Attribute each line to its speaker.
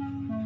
Speaker 1: Mm-hmm.